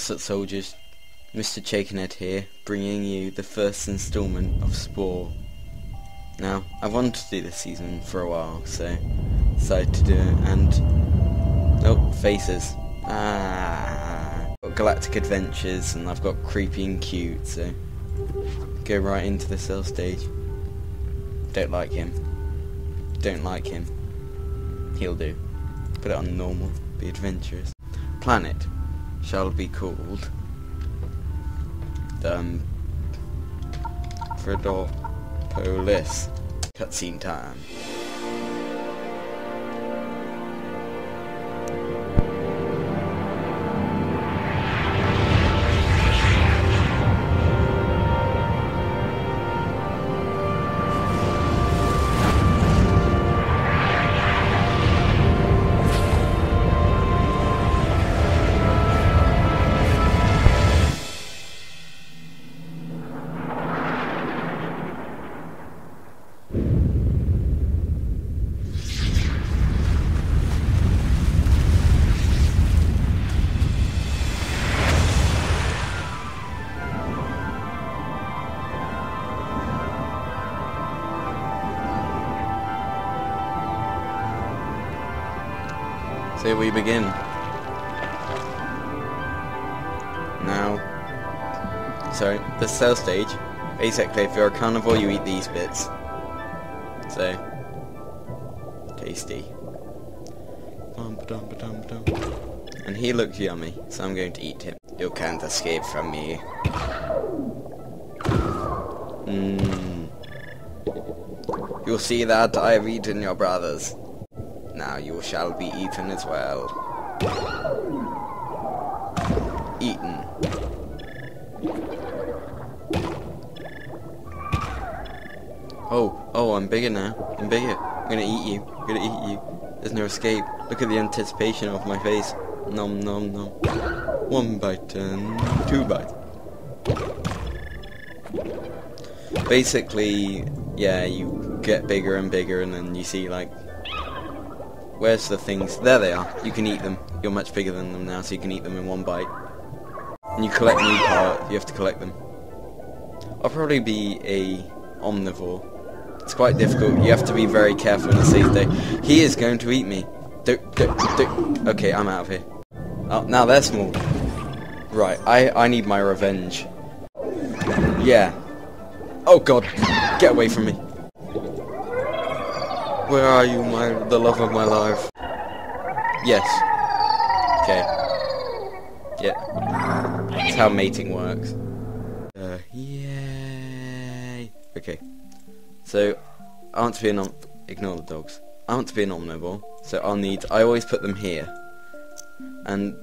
What's up soldiers? Mr. Chickenhead here, bringing you the first installment of Spore. Now, I've wanted to do this season for a while, so decided to do it, and... Oh, faces. Ah, got Galactic Adventures, and I've got Creepy and Cute, so... Go right into the cell stage. Don't like him. Don't like him. He'll do. Put it on normal. Be adventurous. Planet shall be called um Fredopolis. Cutscene time. Here we begin. Now, so the cell stage, basically if you're a carnivore you eat these bits. So, tasty. And he looks yummy, so I'm going to eat him. You can't escape from me. Mmm. You'll see that I've eaten your brothers. Now you shall be eaten as well. Eaten. Oh, oh, I'm bigger now. I'm bigger. I'm gonna eat you. I'm gonna eat you. There's no escape. Look at the anticipation of my face. Nom nom nom. One bite and two bites. Basically, yeah, you get bigger and bigger and then you see like Where's the things? There they are. You can eat them. You're much bigger than them now, so you can eat them in one bite. And you collect new parts. You have to collect them. I'll probably be a omnivore. It's quite difficult. You have to be very careful in the safe day. He is going to eat me. Don't, don't, don't. Okay, I'm out of here. Oh, now they're small. Right, I, I need my revenge. Yeah. Oh god, get away from me. Where are you, my the love of my life? Yes. Okay. Yeah. That's how mating works. Uh, yay. Okay. So, I want to be an ignore the dogs. I want to be an omnivore, so I'll need I always put them here. And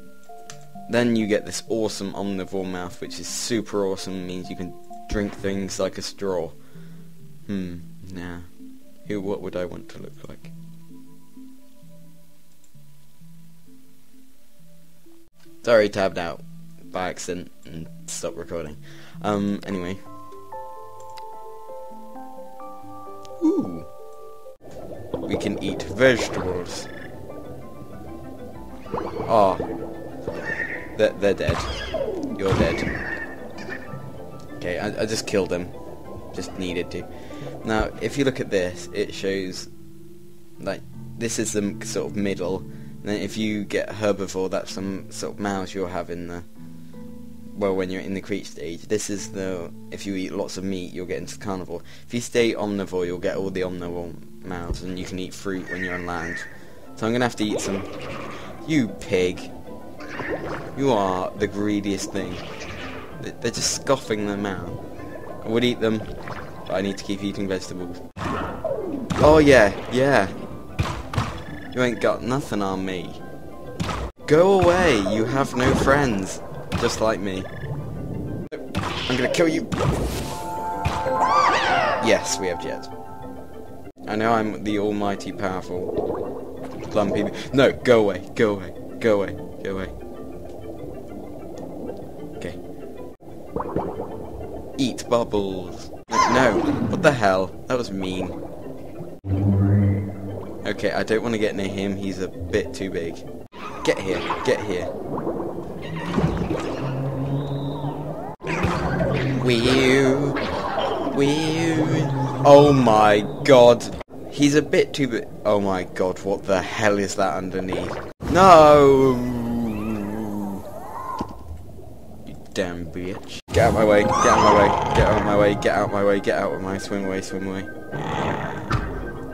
then you get this awesome omnivore mouth, which is super awesome, means you can drink things like a straw. Hmm, nah. Who, what would I want to look like? Sorry, tabbed out by accident and stopped recording. Um, anyway. Ooh. We can eat vegetables. Oh. They're, they're dead. You're dead. Okay, I, I just killed them. Just needed to. Now, if you look at this, it shows, like, this is the sort of middle, and then if you get herbivore, that's some sort of mouse you'll have in the, well, when you're in the creep stage. This is the, if you eat lots of meat, you'll get into carnivore. If you stay omnivore, you'll get all the omnivore mouths, and you can eat fruit when you're on land. So I'm to have to eat some, you pig. You are the greediest thing. They're just scoffing them out. I would eat them, but I need to keep eating vegetables. Oh yeah, yeah. You ain't got nothing on me. Go away, you have no friends. Just like me. I'm gonna kill you. Yes, we have Jet. I know I'm the almighty powerful lumpy... No, go away, go away, go away, go away. Okay. Eat bubbles. No, what the hell? That was mean. Okay, I don't want to get near him. He's a bit too big. Get here. Get here. Wee Wee Oh my god. He's a bit too big. Oh my god, what the hell is that underneath? No! You damn bitch. Get out of my way, get out of my way, get out my way, get out my way, get out of my swim away, swim away.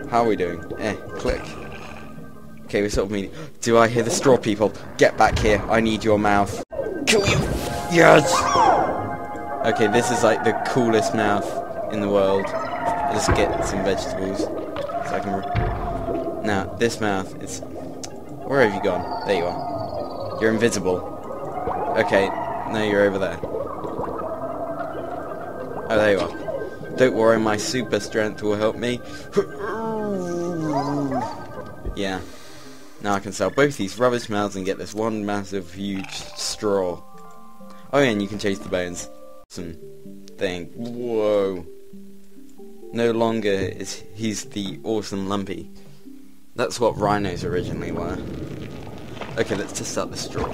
How are we doing? Eh, click. Okay, we're sort of meaning. Do I hear the straw people? Get back here, I need your mouth. Kill you! Yes! Okay, this is like the coolest mouth in the world. Just get some vegetables so I can. Now, this mouth is. Where have you gone? There you are. You're invisible. Okay, now you're over there. Oh, there you are. Don't worry, my super strength will help me. yeah. Now I can sell both these rubbish mouths and get this one massive, huge straw. Oh yeah, and you can chase the bones. Some thing. Whoa. No longer is he's the awesome Lumpy. That's what rhinos originally were. Okay, let's test out the straw.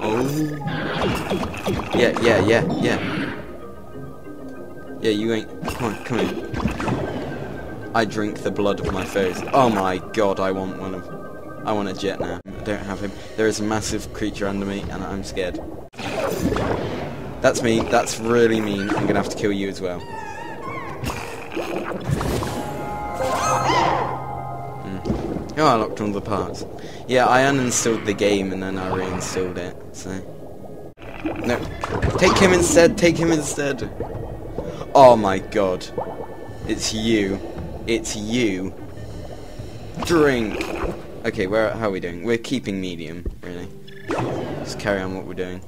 Oh. Yeah, yeah, yeah, yeah. Yeah, you ain't... Come on, come in. I drink the blood of my foes. Oh my god, I want one of... I want a jet now. I don't have him. There is a massive creature under me, and I'm scared. That's me. That's really mean. I'm gonna have to kill you as well. Mm. Oh, I locked all the parts. Yeah, I uninstalled the game and then I reinstalled it, so... No. Take him instead! Take him instead! Oh my god. It's you. It's you. Drink! Okay, where? how are we doing? We're keeping medium, really. Let's carry on what we're doing.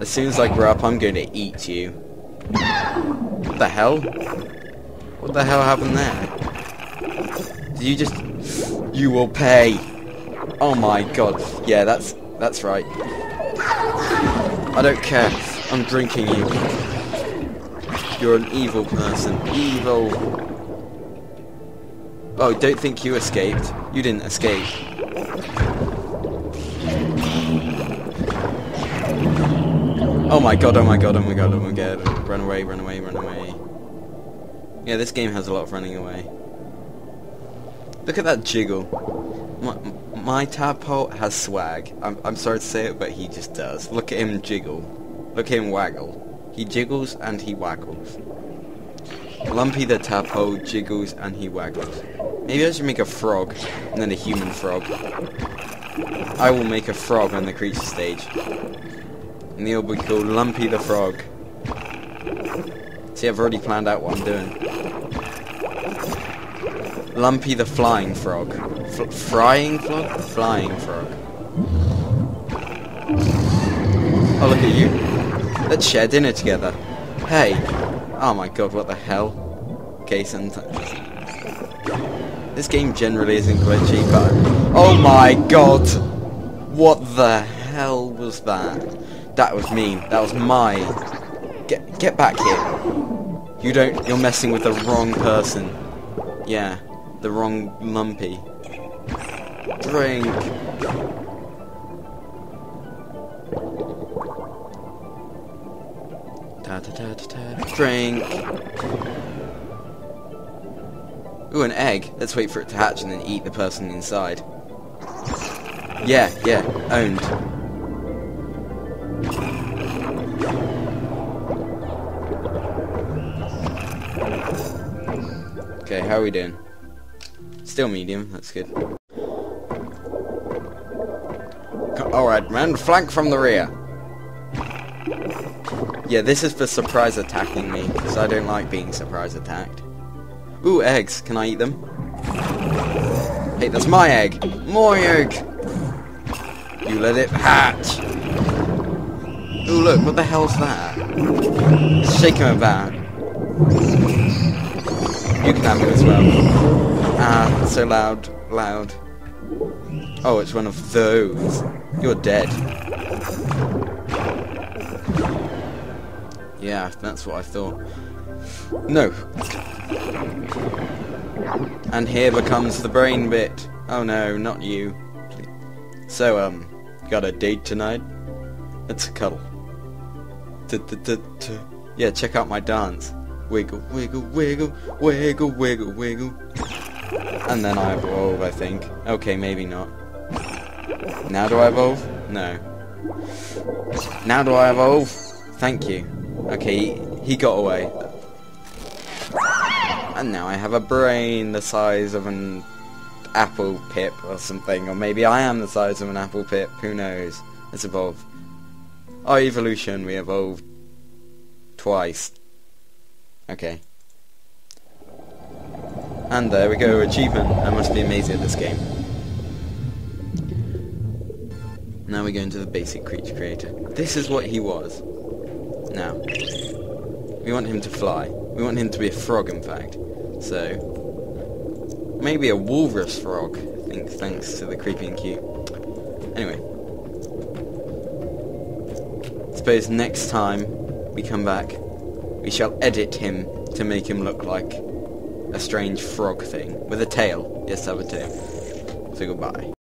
As soon as I grow up, I'm going to eat you. What the hell? What the hell happened there? Did you just... You will pay! Oh my god. Yeah, that's... That's right. I don't care. I'm drinking you. You're an evil person. Evil. Oh, don't think you escaped. You didn't escape. Oh my god, oh my god, oh my god, oh my god. Run away, run away, run away. Yeah, this game has a lot of running away. Look at that jiggle. My, tadpole has swag. I'm, I'm sorry to say it, but he just does. Look at him jiggle. Look at him waggle. He jiggles and he waggles. Lumpy the tadpole jiggles and he waggles. Maybe I should make a frog, and then a human frog. I will make a frog on the creature stage. And it'll be called Lumpy the Frog. See, I've already planned out what I'm doing. Lumpy the Flying Frog. F frying frog? Flying Frog. Oh, look at you. Let's share dinner together. Hey. Oh my god, what the hell? Okay, sometimes... This game generally isn't glitchy, but... Oh my god! What the hell was that? That was mean. That was my... Get, get back here. You don't... You're messing with the wrong person. Yeah. The wrong lumpy. Drink. Ta ta ta ta ta. Drink. Ooh, an egg. Let's wait for it to hatch and then eat the person inside. Yeah, yeah, owned. Okay, how are we doing? Still medium, that's good. Alright, man, flank from the rear. Yeah, this is for surprise attacking me, because I don't like being surprise attacked. Ooh, eggs. Can I eat them? Hey, that's my egg! My egg! You let it hatch! Ooh, look, what the hell's that? Shake him about. You can have it as well. Ah, so loud, loud. Oh, it's one of those. You're dead. Yeah, that's what I thought. No. And here becomes the brain bit. Oh no, not you. So, um, got a date tonight? Let's cuddle. Yeah, check out my dance. Wiggle, wiggle, wiggle, wiggle, wiggle, wiggle. And then I evolve, I think. Okay, maybe not. Now do I evolve? No. Now do I evolve? Thank you. Okay, he, got away. And now I have a brain the size of an apple pip or something. Or maybe I am the size of an apple pip. Who knows? Let's evolve. Our evolution, we evolved twice. Okay. And there we go, achievement. I must be amazing at this game. Now we go into the basic creature creator. This is what he was. Now, we want him to fly. We want him to be a frog, in fact. So, maybe a walrus frog, think, thanks to the creepy and cute. Anyway. Suppose next time we come back, we shall edit him to make him look like a strange frog thing with a tail. Yes, have a tail. So goodbye.